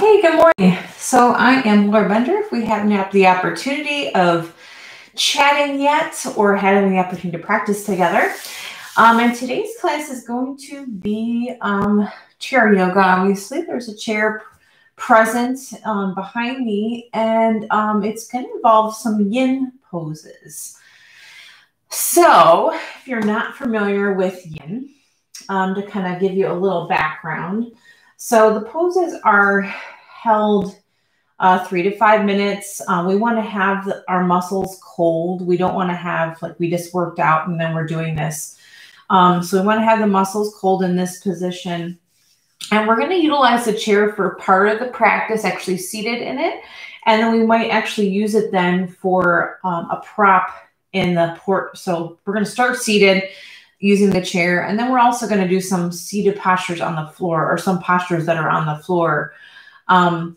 Hey, good morning. So I am Laura Bender. If we haven't had the opportunity of chatting yet or having the opportunity to practice together, um, and today's class is going to be um, chair yoga. Obviously, there's a chair present um, behind me, and um, it's going to involve some yin poses. So, if you're not familiar with yin, um, to kind of give you a little background, so the poses are held uh, three to five minutes. Uh, we want to have the, our muscles cold. We don't want to have like we just worked out and then we're doing this. Um, so we want to have the muscles cold in this position. And we're going to utilize the chair for part of the practice, actually seated in it. And then we might actually use it then for um, a prop in the port. So we're going to start seated using the chair. And then we're also going to do some seated postures on the floor or some postures that are on the floor. Um,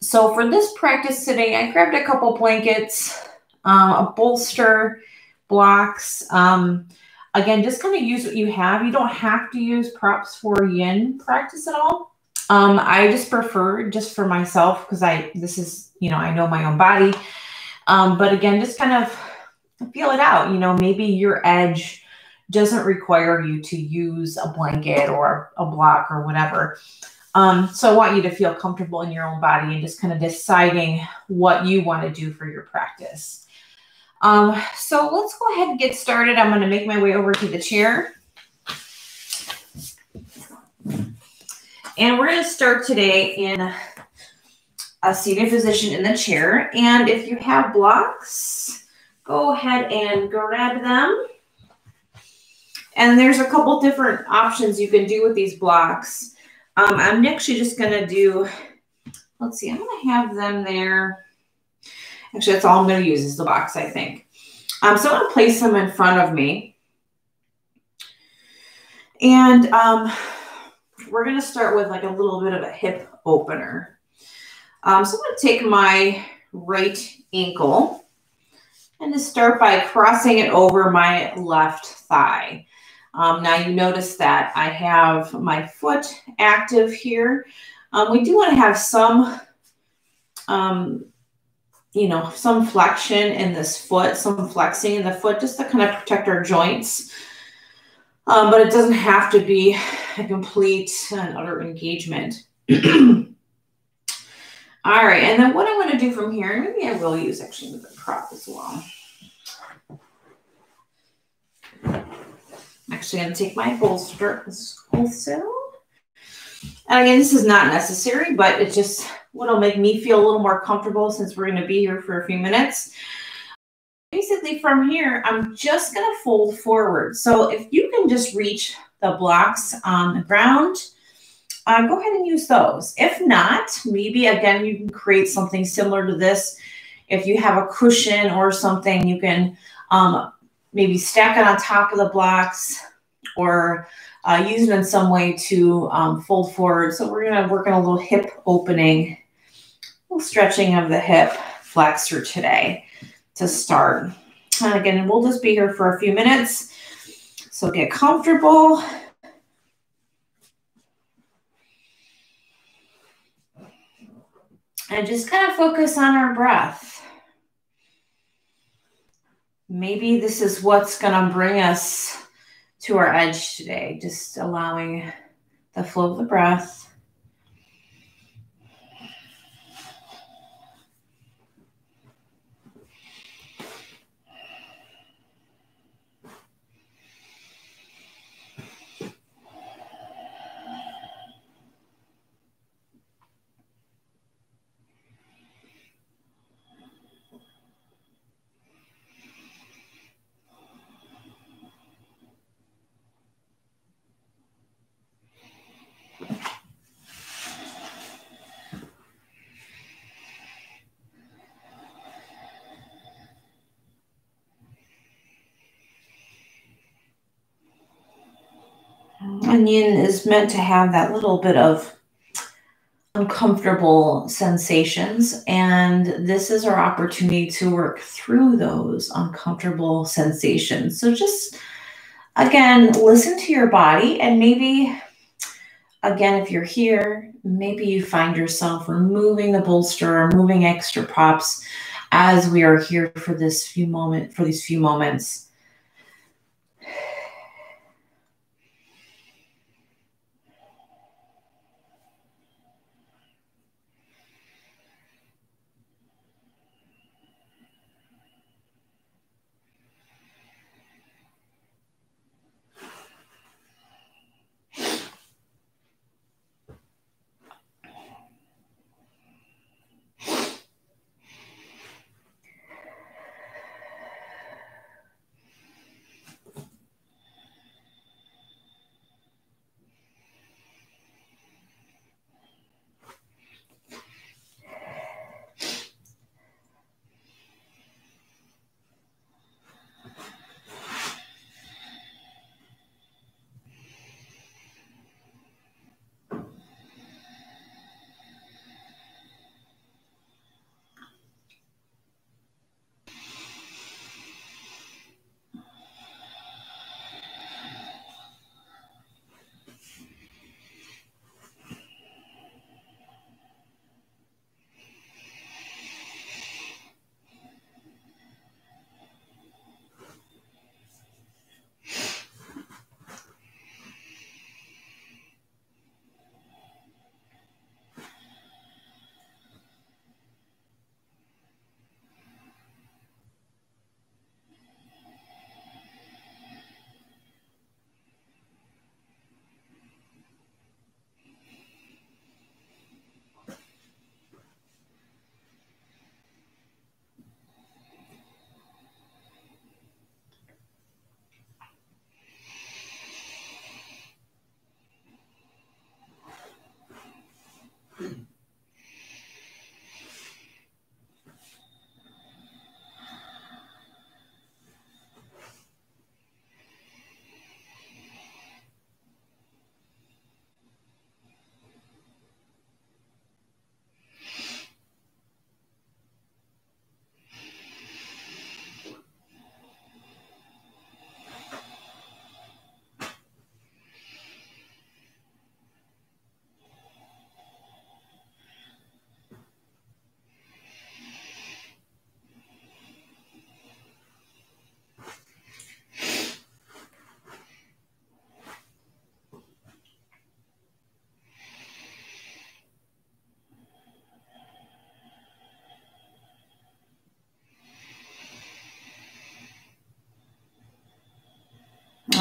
so for this practice today, I grabbed a couple blankets, um, a bolster, blocks. Um, again, just kind of use what you have. You don't have to use props for yin practice at all. Um, I just prefer just for myself because I this is you know I know my own body. Um, but again, just kind of feel it out. You know, maybe your edge doesn't require you to use a blanket or a block or whatever. Um, so I want you to feel comfortable in your own body and just kind of deciding what you want to do for your practice. Um, so let's go ahead and get started. I'm going to make my way over to the chair. And we're going to start today in a seated position in the chair. And if you have blocks, go ahead and grab them. And there's a couple different options you can do with these blocks. Um, I'm actually just going to do, let's see, I'm going to have them there. Actually, that's all I'm going to use is the box, I think. Um, so I'm going to place them in front of me. And um, we're going to start with like a little bit of a hip opener. Um, so I'm going to take my right ankle and just start by crossing it over my left thigh. Um, now you notice that I have my foot active here. Um, we do want to have some, um, you know, some flexion in this foot, some flexing in the foot just to kind of protect our joints. Um, but it doesn't have to be a complete and utter engagement. All right, and then what I'm going to do from here, maybe I will use actually the prop as well. Actually going to take my bolster also. And again, this is not necessary, but it just will make me feel a little more comfortable since we're going to be here for a few minutes. Basically, from here, I'm just going to fold forward. So if you can just reach the blocks on the ground, uh, go ahead and use those. If not, maybe again, you can create something similar to this. If you have a cushion or something, you can um, maybe stack it on top of the blocks or uh, use it in some way to um, fold forward. So we're going to work on a little hip opening, a little stretching of the hip flexor today to start. And again, we'll just be here for a few minutes. So get comfortable. And just kind of focus on our breath maybe this is what's going to bring us to our edge today, just allowing the flow of the breath. Onion is meant to have that little bit of uncomfortable sensations. And this is our opportunity to work through those uncomfortable sensations. So just, again, listen to your body and maybe again, if you're here, maybe you find yourself removing the bolster or moving extra props as we are here for this few moment for these few moments.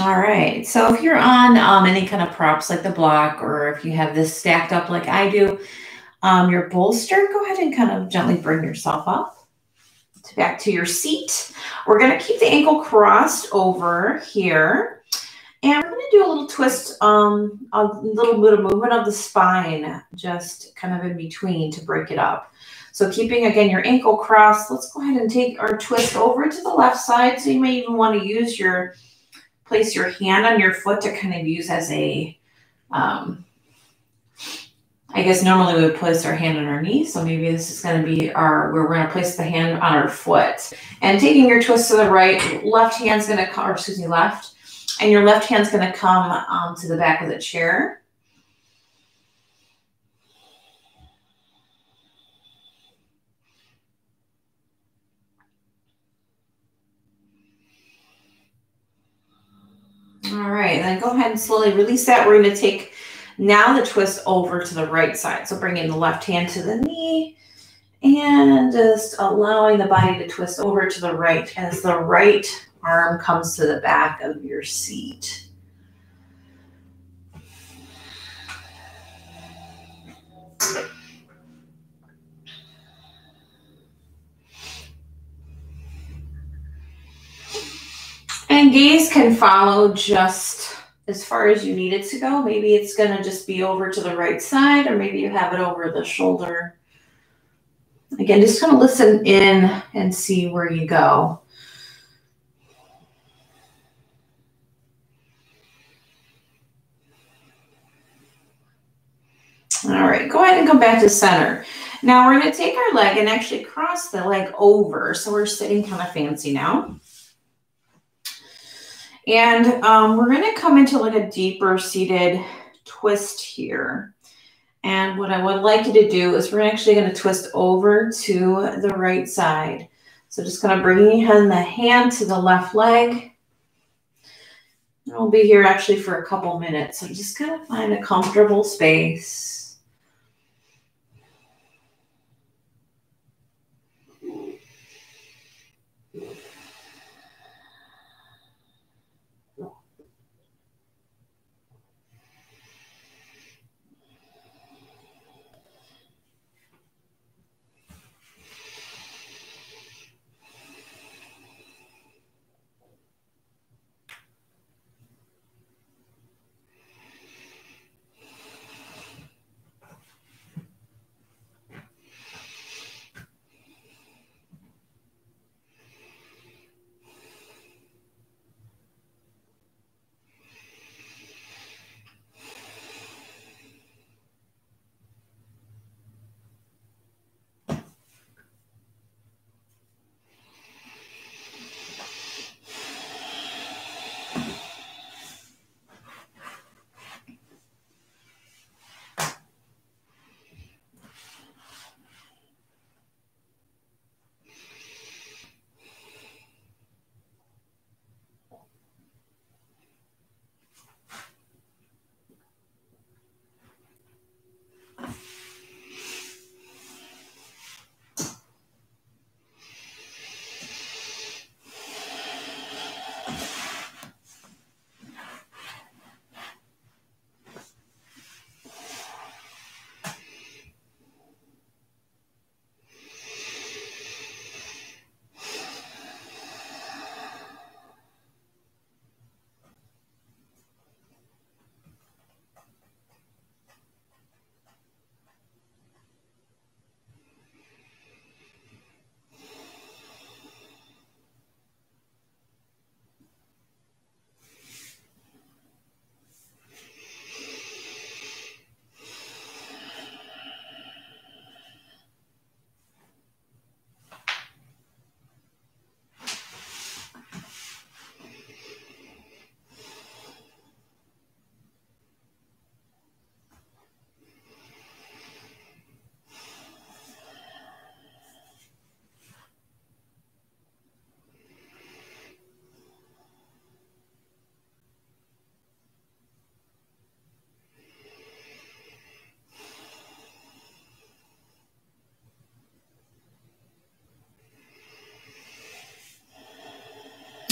All right. So if you're on um, any kind of props like the block, or if you have this stacked up like I do, um, your bolster, go ahead and kind of gently bring yourself up to back to your seat. We're going to keep the ankle crossed over here. And we're going to do a little twist, um, a little bit of movement of the spine, just kind of in between to break it up. So keeping, again, your ankle crossed, let's go ahead and take our twist over to the left side. So you may even want to use your place your hand on your foot to kind of use as a, um, I guess normally we would place our hand on our knee. So maybe this is going to be our, where we're going to place the hand on our foot. And taking your twist to the right, left hand's going to come, or excuse me, left. And your left hand's going to come um, to the back of the chair. All right, then go ahead and slowly release that. We're going to take now the twist over to the right side. So bringing the left hand to the knee and just allowing the body to twist over to the right as the right arm comes to the back of your seat. And gaze can follow just as far as you need it to go. Maybe it's going to just be over to the right side, or maybe you have it over the shoulder. Again, just kind of listen in and see where you go. All right, go ahead and come back to center. Now we're going to take our leg and actually cross the leg over. So we're sitting kind of fancy now. And um, we're going to come into like a deeper seated twist here. And what I would like you to do is we're actually going to twist over to the right side. So just kind of bringing the hand to the left leg. And we'll be here actually for a couple minutes. So I'm just kind of find a comfortable space.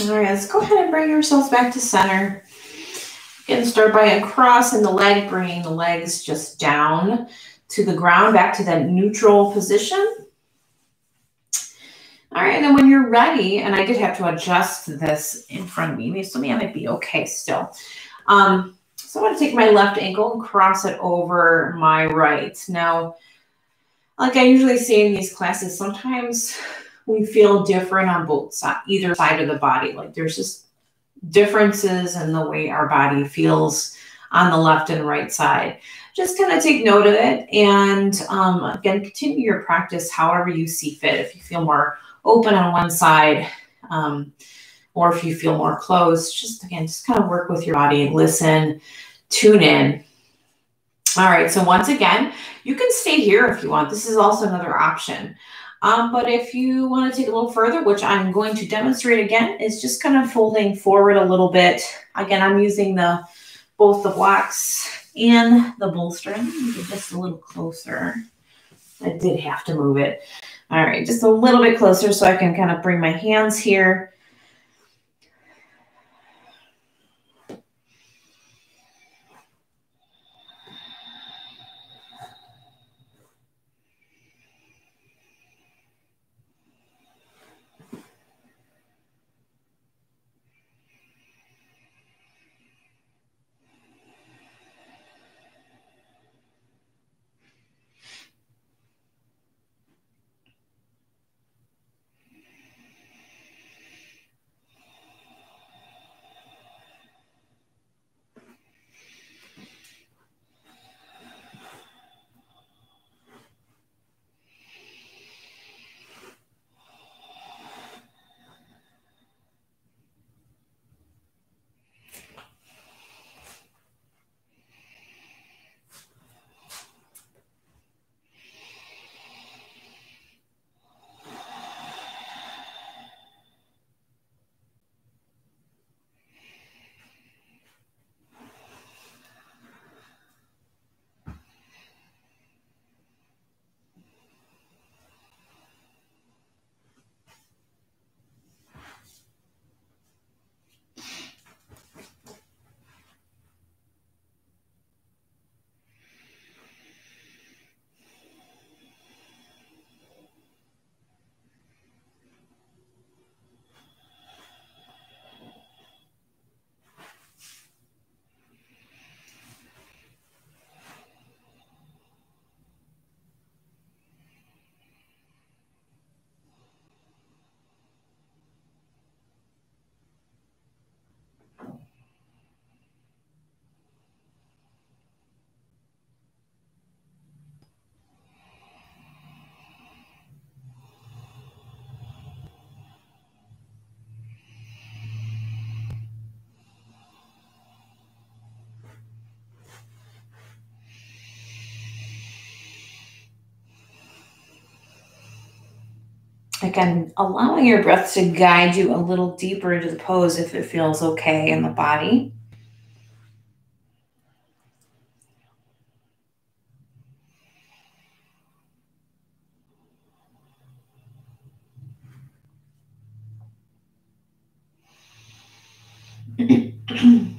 All right, let's go ahead and bring yourselves back to center. Again, start by crossing the leg, bringing the legs just down to the ground, back to that neutral position. All right, and then when you're ready, and I did have to adjust this in front of me, so maybe I might be okay still. Um, so I'm going to take my left ankle and cross it over my right. Now, like I usually say in these classes, sometimes we feel different on both side, either side of the body. Like there's just differences in the way our body feels on the left and right side. Just kind of take note of it. And um, again, continue your practice however you see fit. If you feel more open on one side, um, or if you feel more closed, just again, just kind of work with your body, listen, tune in. All right, so once again, you can stay here if you want. This is also another option. Um, but if you want to take a little further, which I'm going to demonstrate again, is just kind of folding forward a little bit. Again, I'm using the both the blocks and the bolster. Let me get this a little closer. I did have to move it. All right, just a little bit closer so I can kind of bring my hands here Again, allowing your breath to guide you a little deeper into the pose if it feels okay in the body.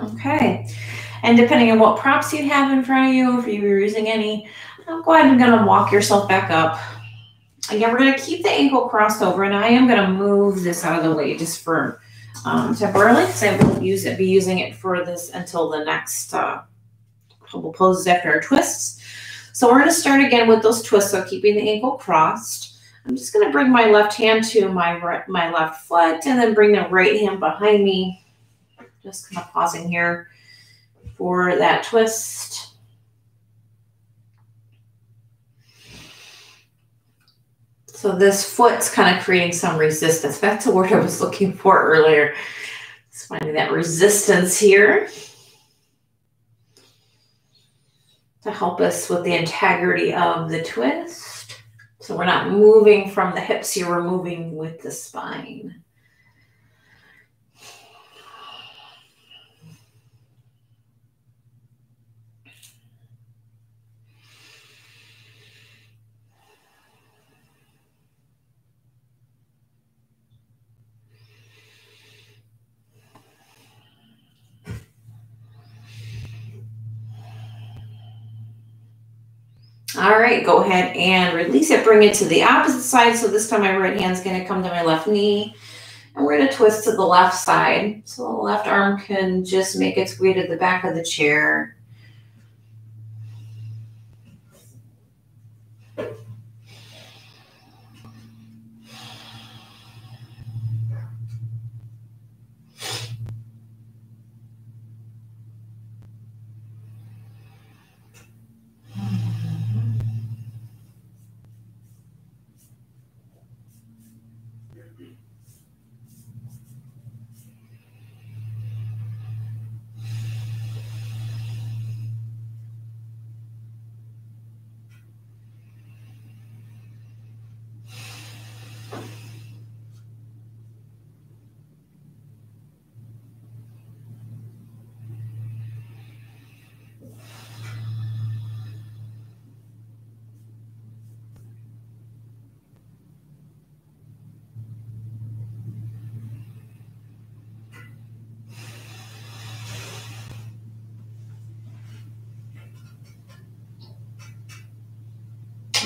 Okay. And depending on what props you have in front of you, if you're using any, go ahead and to walk yourself back up. Again, we're going to keep the ankle crossed over, and I am going to move this out of the way just for um, temporarily because I won't use it, be using it for this until the next uh, couple poses after our twists. So we're going to start again with those twists, so keeping the ankle crossed. I'm just going to bring my left hand to my my left foot and then bring the right hand behind me just kind of pausing here for that twist. So this foot's kind of creating some resistance. That's the word I was looking for earlier. Just finding that resistance here to help us with the integrity of the twist. So we're not moving from the hips here, we're moving with the spine. All right, go ahead and release it. Bring it to the opposite side. So this time my right hand's going to come to my left knee. And we're going to twist to the left side. So the left arm can just make its way to the back of the chair.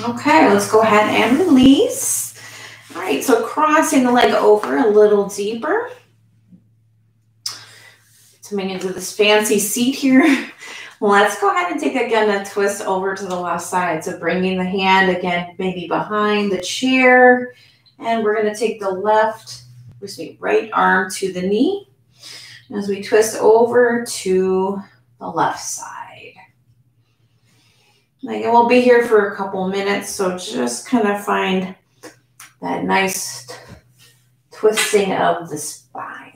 Okay, let's go ahead and release. All right, so crossing the leg over a little deeper. Coming into this fancy seat here. Let's go ahead and take again a twist over to the left side. So bringing the hand again, maybe behind the chair. And we're going to take the left, excuse me, right arm to the knee. As we twist over to the left side. Like, we'll be here for a couple minutes, so just kind of find that nice twisting of the spine.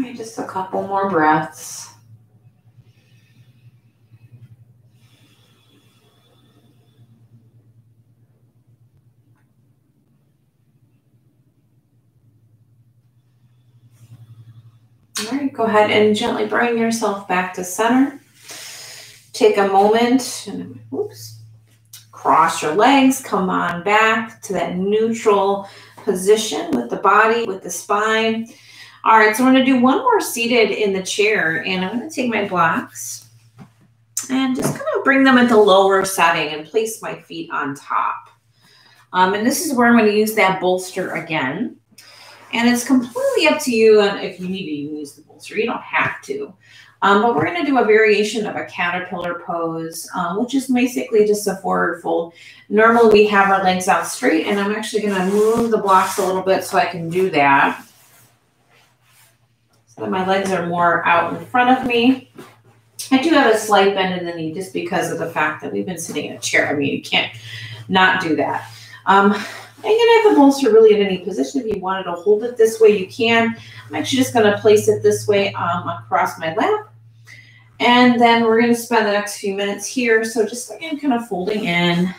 Right, just a couple more breaths. All right, go ahead and gently bring yourself back to center. Take a moment and oops, cross your legs, come on back to that neutral position with the body, with the spine. All right, so I'm going to do one more seated in the chair, and I'm going to take my blocks. And just kind of bring them into lower setting and place my feet on top. Um, and this is where I'm going to use that bolster again. And it's completely up to you if you need to use the bolster. You don't have to. Um, but we're going to do a variation of a caterpillar pose, um, which is basically just a forward fold. Normally we have our legs out straight, and I'm actually going to move the blocks a little bit so I can do that. So that my legs are more out in front of me. I do have a slight bend in the knee just because of the fact that we've been sitting in a chair. I mean, you can't not do that. Um, and you can have the bolster really in any position. If you wanted to hold it this way, you can. I'm actually just going to place it this way um, across my lap. And then we're going to spend the next few minutes here. So just again, kind of folding in.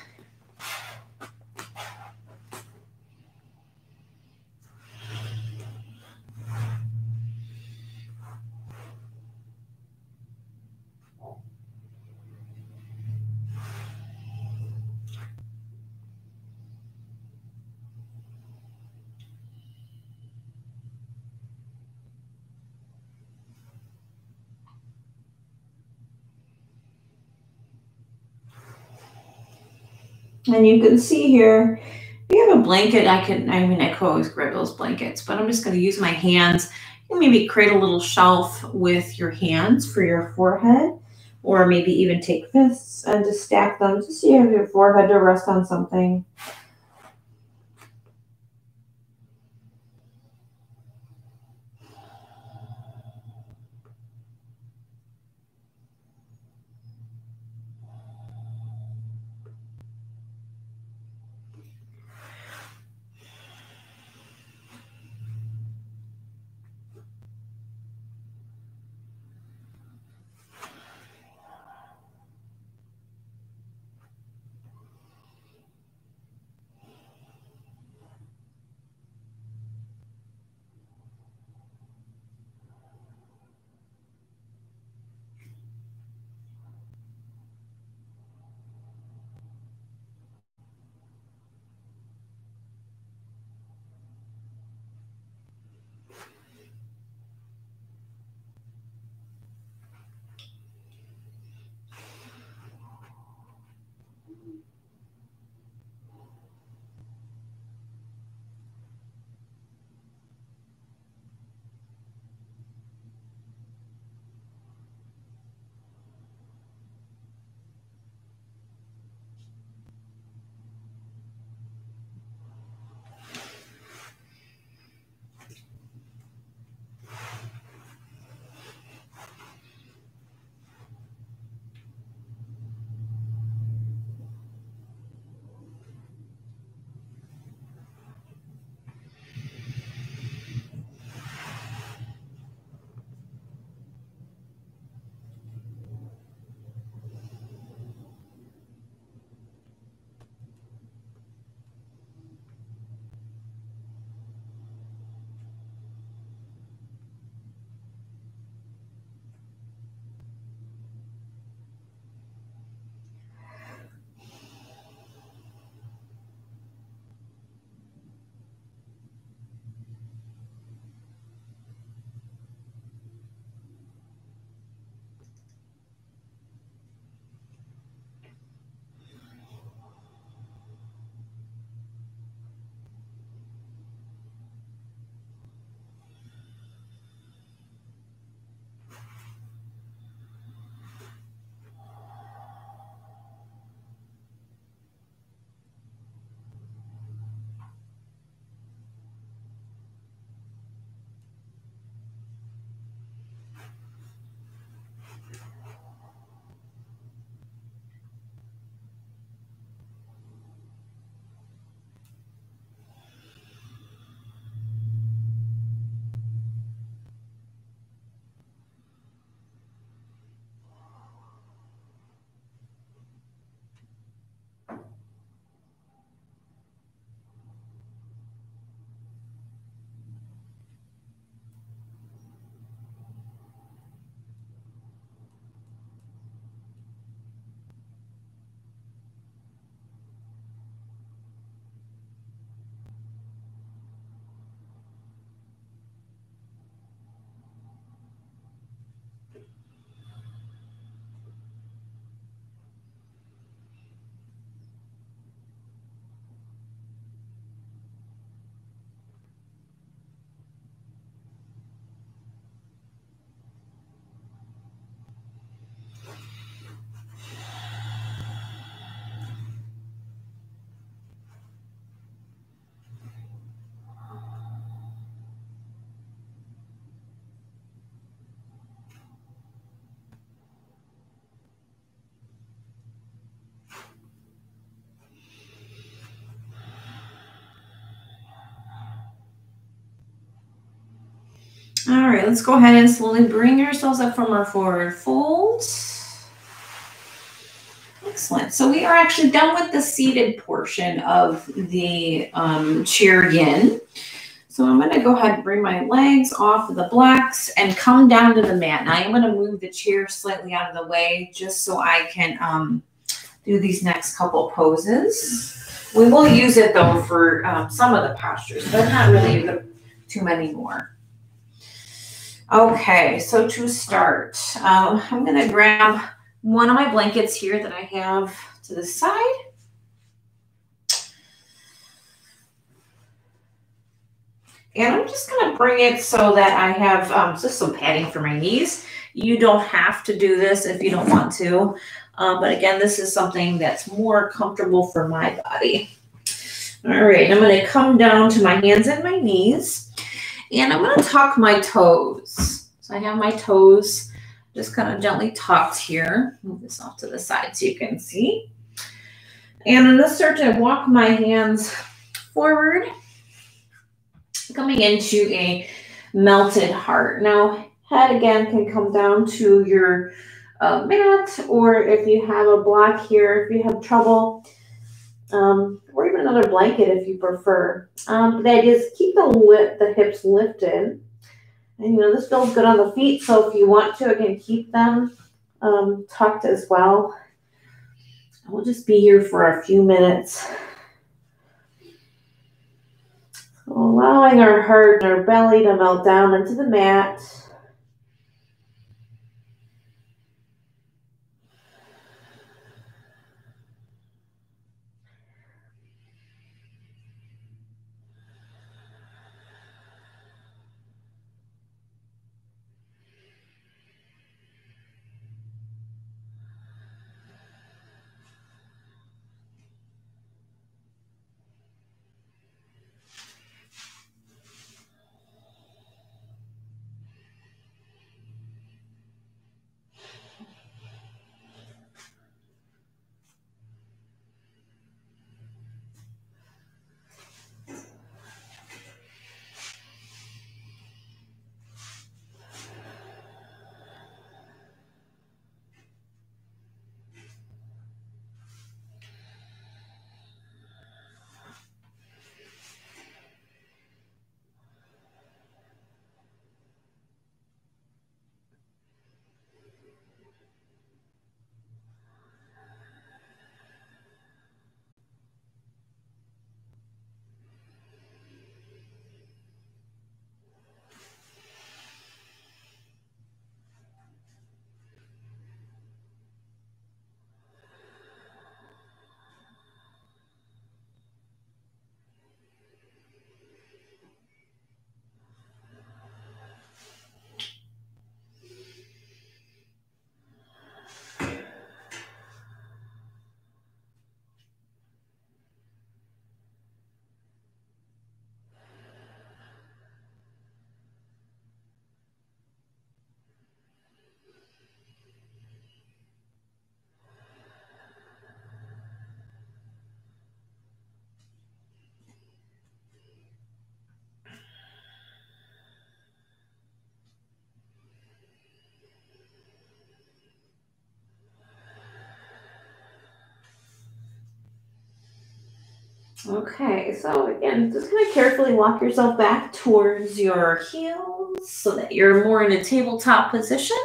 And you can see here, you have a blanket, I can, I mean, I could always grab those blankets, but I'm just going to use my hands. Maybe create a little shelf with your hands for your forehead, or maybe even take fists and just stack them just so you have your forehead to rest on something. All right, let's go ahead and slowly bring ourselves up from our forward fold. Excellent. So we are actually done with the seated portion of the um, chair yin. So I'm going to go ahead and bring my legs off of the blocks and come down to the mat. Now I'm going to move the chair slightly out of the way just so I can um, do these next couple poses. We will use it though for um, some of the postures, but not really too many more. Okay, so to start, um, I'm going to grab one of my blankets here that I have to the side. And I'm just going to bring it so that I have um, just some padding for my knees. You don't have to do this if you don't want to. Um, but again, this is something that's more comfortable for my body. All right, I'm going to come down to my hands and my knees. And I'm going to tuck my toes. So I have my toes just kind of gently tucked here. Move this off to the side so you can see. And going to start to walk my hands forward coming into a melted heart. Now, head again can come down to your uh, mat, or if you have a block here, if you have trouble, um, or even another blanket if you prefer. Um, the idea is keep the lip, the hips lifted. And you know, this feels good on the feet, so if you want to, again, keep them um, tucked as well. We'll just be here for a few minutes. Allowing our heart and our belly to melt down into the mat. Okay, so again, just kind of carefully walk yourself back towards your heels so that you're more in a tabletop position.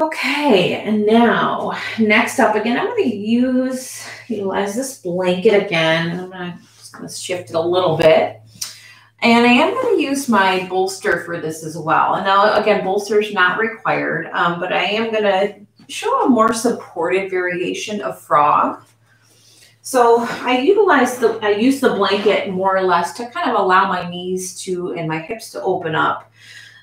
Okay, and now next up again, I'm going to use utilize this blanket again. I'm gonna, just going to shift it a little bit. And I am going to use my bolster for this as well. And now, again, bolster is not required, um, but I am going to show a more supported variation of frog. So I utilize the I use the blanket more or less to kind of allow my knees to and my hips to open up.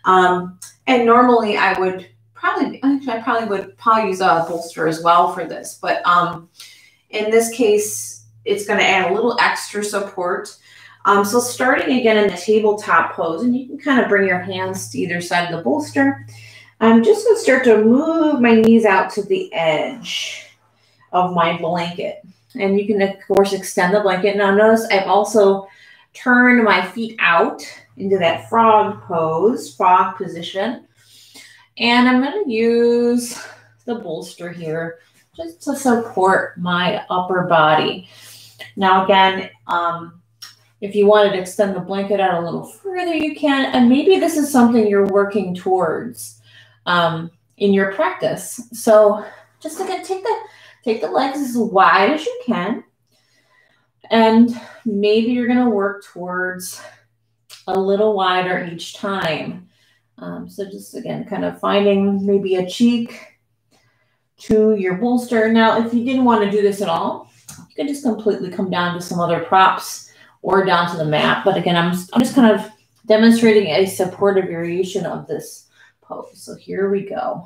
Um, and normally I would probably I probably would probably use a bolster as well for this, but um, in this case it's going to add a little extra support. Um, so starting again in the tabletop pose, and you can kind of bring your hands to either side of the bolster. I'm just going to start to move my knees out to the edge of my blanket. And you can, of course, extend the blanket. Now, notice I've also turned my feet out into that frog pose, frog position. And I'm going to use the bolster here just to support my upper body. Now, again, um, if you wanted to extend the blanket out a little further, you can. And maybe this is something you're working towards um, in your practice. So just again, take the take the legs as wide as you can. And maybe you're going to work towards a little wider each time. Um, so just again, kind of finding maybe a cheek to your bolster. Now, if you didn't want to do this at all, you can just completely come down to some other props or down to the mat. But again, I'm, I'm just kind of demonstrating a supportive variation of this pose. So here we go.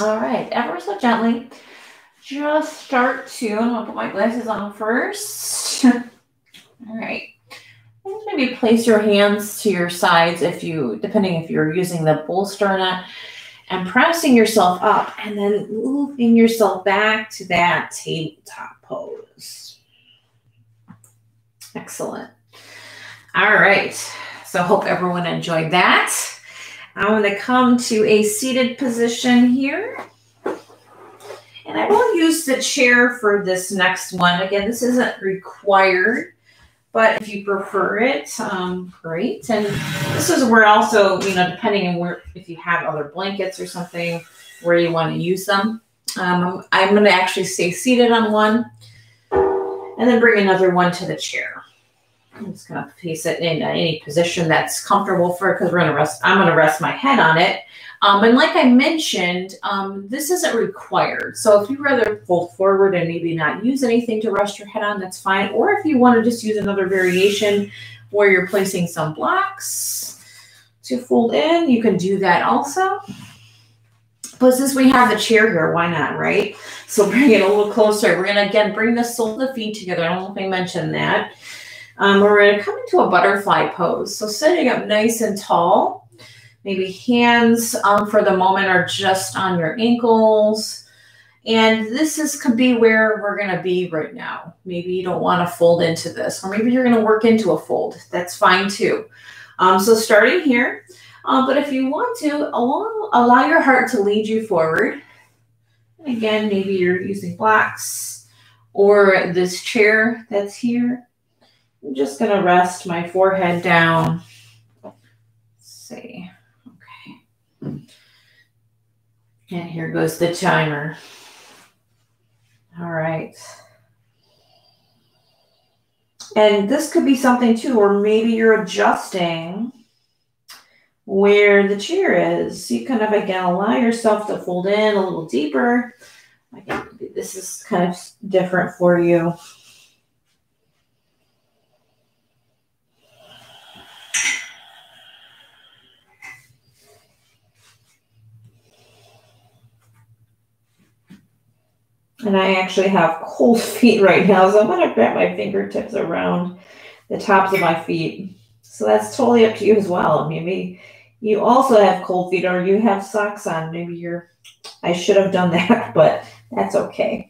All right, ever so gently, just start to, I'm gonna put my glasses on first. All right. Maybe place your hands to your sides if you, depending if you're using the bolster or not, and pressing yourself up and then moving yourself back to that tabletop pose. Excellent. All right. So hope everyone enjoyed that. I'm going to come to a seated position here. And I will use the chair for this next one. Again, this isn't required, but if you prefer it, um, great. And this is where also, you know, depending on where, if you have other blankets or something, where you want to use them. Um, I'm going to actually stay seated on one and then bring another one to the chair. I'm just to place it in any position that's comfortable for because we're to rest. I'm going to rest my head on it. Um, and like I mentioned, um, this isn't required. So if you rather fold forward and maybe not use anything to rest your head on, that's fine. Or if you want to just use another variation where you're placing some blocks to fold in, you can do that also. But since we have the chair here, why not, right? So bring it a little closer. We're going to, again, bring the sole of the feet together. I don't know if I mentioned that. Um, we're going to come into a butterfly pose. So sitting up nice and tall. Maybe hands um, for the moment are just on your ankles. And this is could be where we're going to be right now. Maybe you don't want to fold into this, or maybe you're going to work into a fold. That's fine too. Um, so starting here, uh, but if you want to, allow, allow your heart to lead you forward. Again, maybe you're using blocks or this chair that's here. I'm just going to rest my forehead down. Let's see. Okay. And here goes the timer. All right. And this could be something too, or maybe you're adjusting where the chair is. You kind of again allow yourself to fold in a little deeper. Again, this is kind of different for you. And I actually have cold feet right now, so I'm going to wrap my fingertips around the tops of my feet. So that's totally up to you as well. Maybe you also have cold feet or you have socks on. Maybe you're, I should have done that, but that's okay.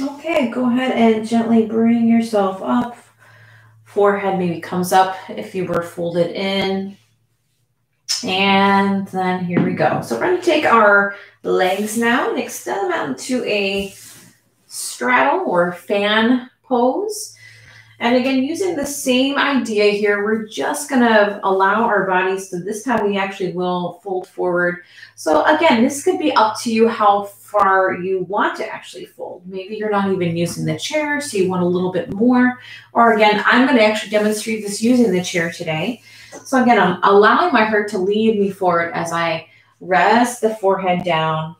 Okay, go ahead and gently bring yourself up. Forehead maybe comes up if you were folded in. And then here we go. So we're going to take our legs now and extend them out into a straddle or fan pose. And again, using the same idea here, we're just going to allow our bodies to, this time we actually will fold forward. So again, this could be up to you how far you want to actually fold. Maybe you're not even using the chair, so you want a little bit more. Or again, I'm going to actually demonstrate this using the chair today. So again, I'm allowing my heart to lead me forward as I rest the forehead down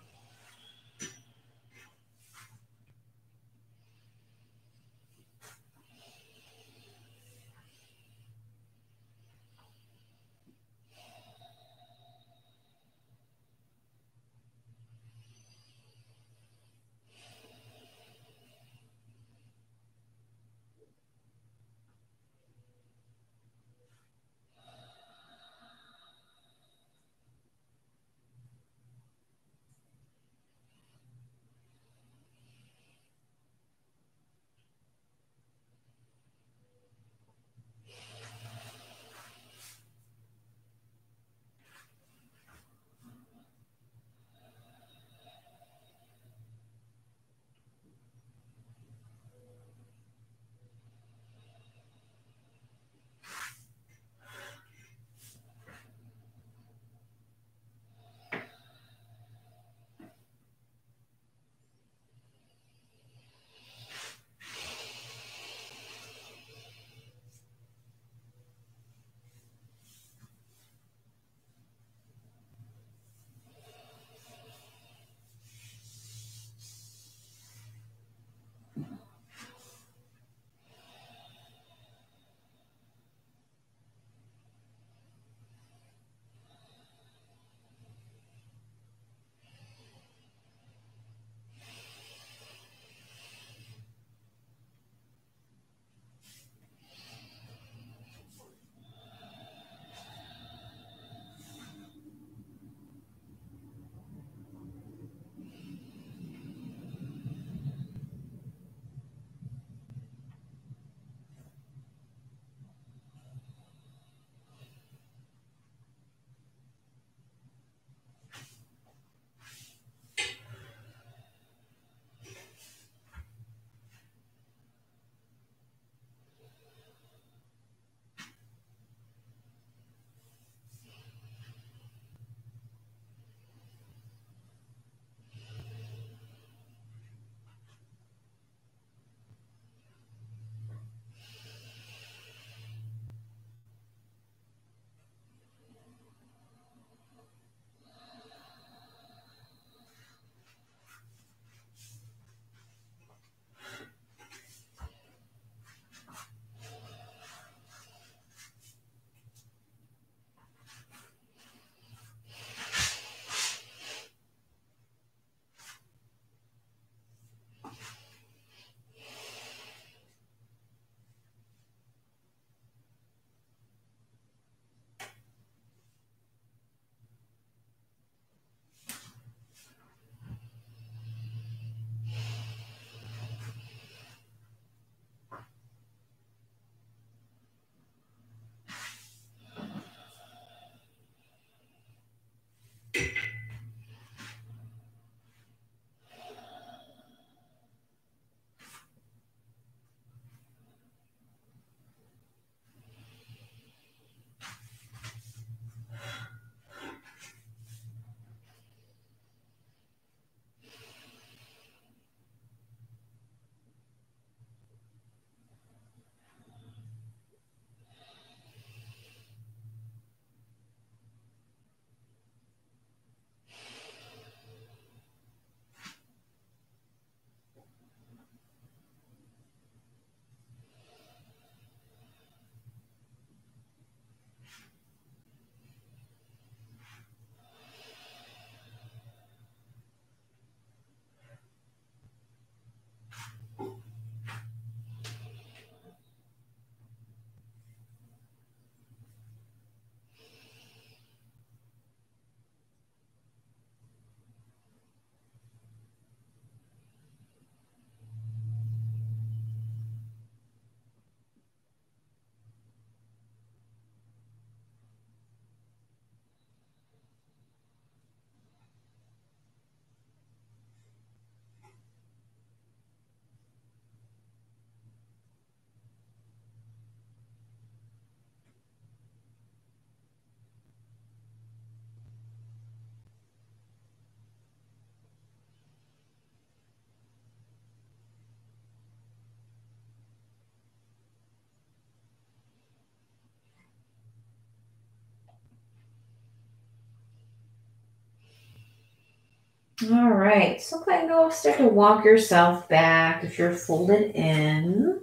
All right, so kind of start to walk yourself back if you're folded in.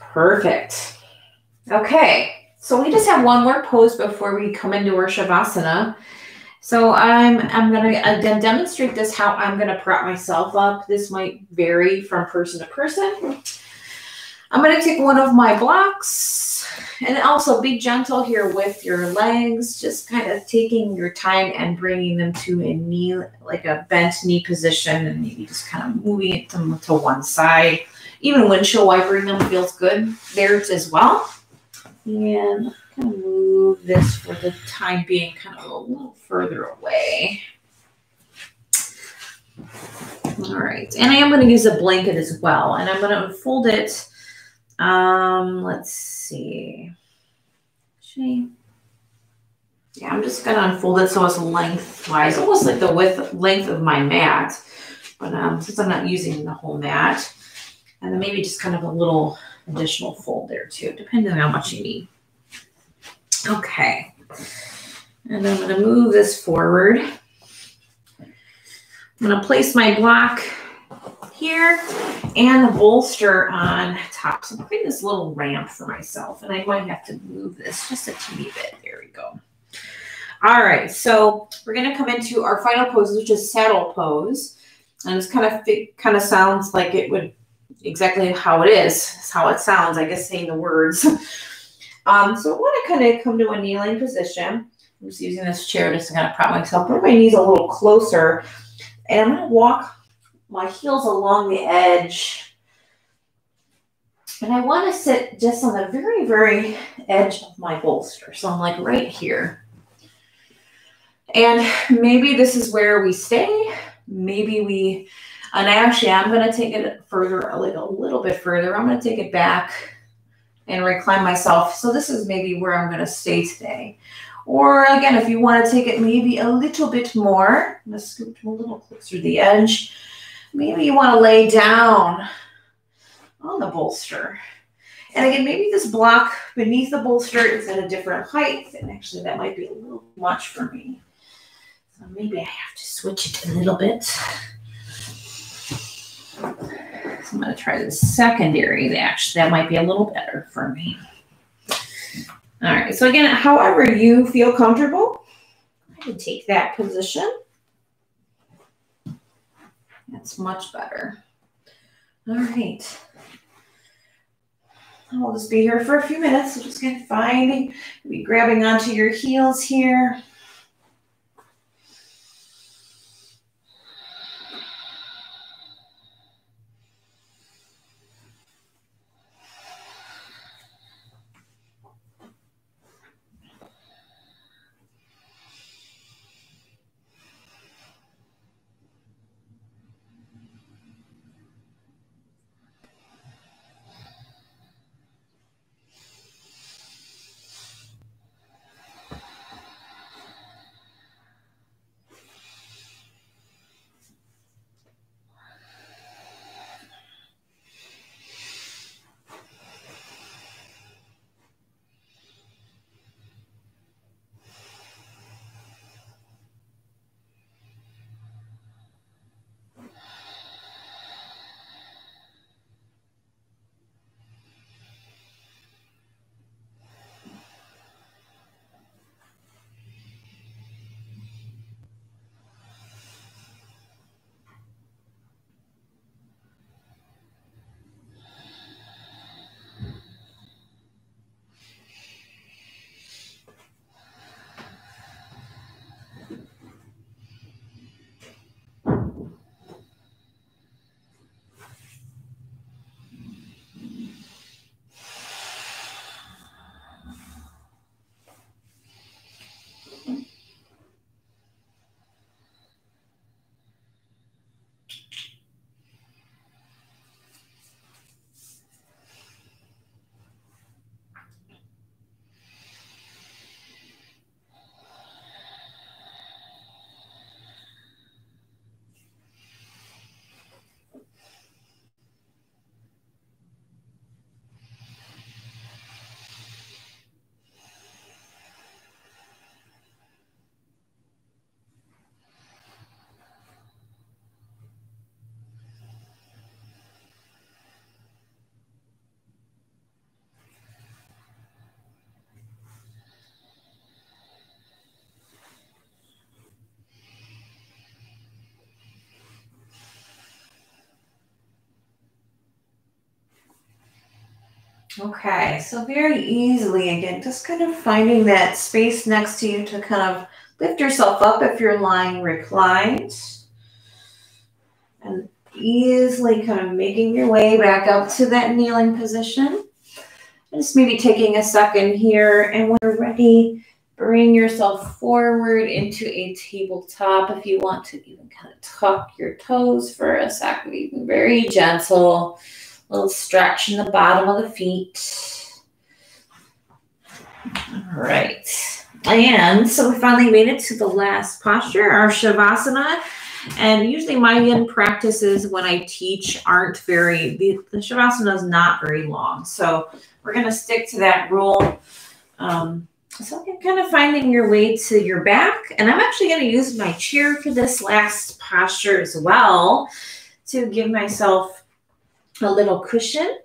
Perfect. Okay, so we just have one more pose before we come into our Shavasana. So I'm I'm gonna uh, demonstrate this how I'm gonna prop myself up. This might vary from person to person. I'm gonna take one of my blocks and also be gentle here with your legs, just kind of taking your time and bringing them to a knee, like a bent knee position, and maybe just kind of moving them to one side. Even windshield wipering them feels good there as well. And kind of move this for the time being kind of a little further away. All right, and I am going to use a blanket as well, and I'm going to unfold it um, let's see. Actually, yeah, I'm just gonna unfold it so it's lengthwise, almost like the width length of my mat. But um, since I'm not using the whole mat, and then maybe just kind of a little additional fold there too, depending on how much you need. Okay. And I'm gonna move this forward. I'm gonna place my block here and the bolster on top. So I'm creating this little ramp for myself and I might have to move this just a teeny bit. There we go. All right, so we're gonna come into our final pose, which is saddle pose. And it's kind of kind of sounds like it would exactly how it is. It's how it sounds, I guess, saying the words. um, so I want to kind of come to a kneeling position. I'm just using this chair just to kind of prop myself, bring my knees a little closer. And I'm going to walk my heels along the edge. And I want to sit just on the very, very edge of my bolster. So I'm like right here. And maybe this is where we stay. Maybe we, and I actually I'm going to take it further, like a little bit further. I'm going to take it back and recline myself. So this is maybe where I'm going to stay today. Or again, if you want to take it maybe a little bit more, I'm going to scoot a little closer to the edge. Maybe you want to lay down on the bolster. And again, maybe this block beneath the bolster is at a different height. And actually, that might be a little much for me. So maybe I have to switch it a little bit. So I'm going to try the secondary. Actually, that might be a little better for me. All right. So again, however you feel comfortable, I can take that position. That's much better. All right. I'll just be here for a few minutes. So just get finding, be grabbing onto your heels here. Okay, so very easily again, just kind of finding that space next to you to kind of lift yourself up if you're lying reclined. And easily kind of making your way back up to that kneeling position. Just maybe taking a second here, and when you're ready, bring yourself forward into a tabletop. If you want to even kind of tuck your toes for a second, even very gentle little stretch in the bottom of the feet. All right. And so we finally made it to the last posture, our Shavasana. And usually my yin practices when I teach aren't very, the, the Shavasana is not very long. So we're going to stick to that rule. Um, so you're kind of finding your way to your back. And I'm actually going to use my chair for this last posture as well to give myself a little cushion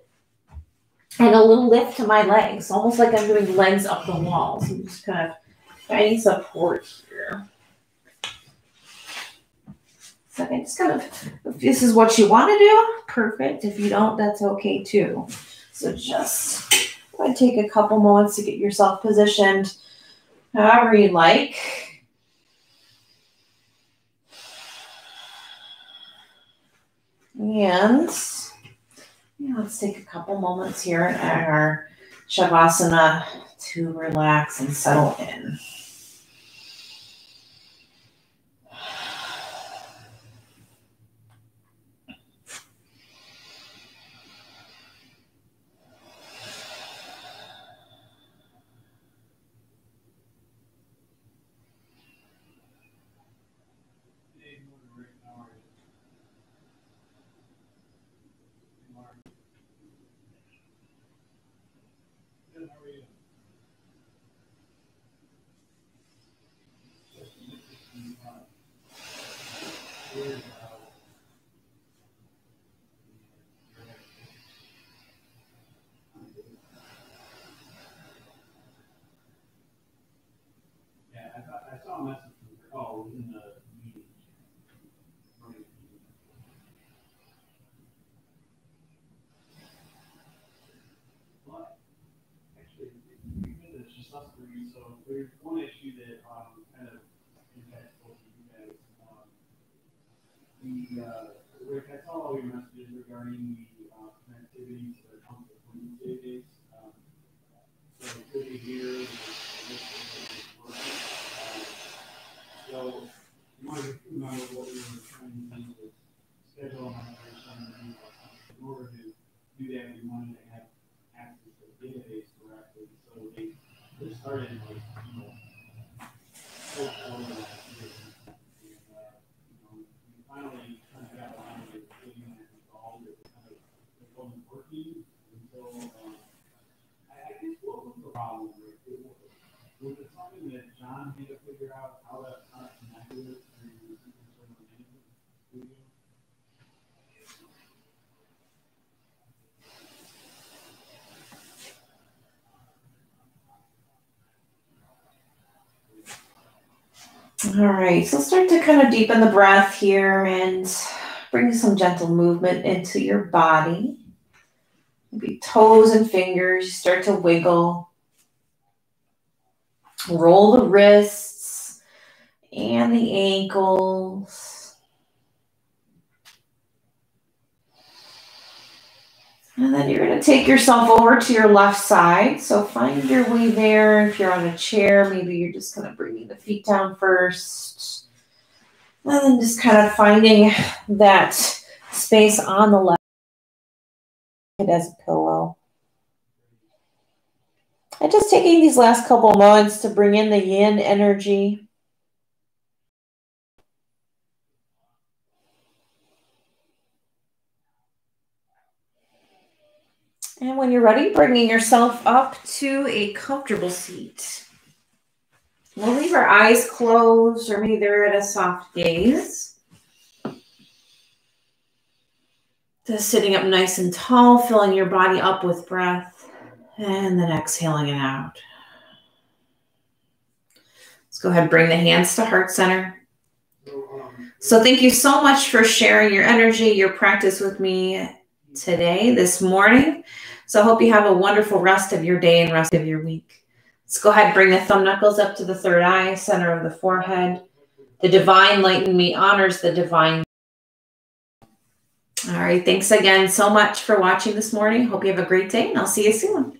and a little lift to my legs, almost like I'm doing legs up the walls. I'm just kind of finding support here. So I just kind of, if this is what you want to do, perfect. If you don't, that's okay too. So just take a couple moments to get yourself positioned however you like. And let's take a couple moments here at our Shavasana to relax and settle in. All right, so start to kind of deepen the breath here and bring some gentle movement into your body. Maybe toes and fingers start to wiggle. Roll the wrists and the ankles. And then you're going to take yourself over to your left side. So find your way there. If you're on a chair, maybe you're just kind of bringing the feet down first. And then just kind of finding that space on the left as a pillow. And just taking these last couple moments to bring in the yin energy. When you're ready, bringing yourself up to a comfortable seat. We'll leave our eyes closed or maybe they're at a soft gaze. Just sitting up nice and tall, filling your body up with breath, and then exhaling it out. Let's go ahead and bring the hands to heart center. So thank you so much for sharing your energy, your practice with me today, this morning. So I hope you have a wonderful rest of your day and rest of your week. Let's go ahead and bring the thumb knuckles up to the third eye, center of the forehead. The divine light in me honors the divine. All right. Thanks again so much for watching this morning. Hope you have a great day, and I'll see you soon.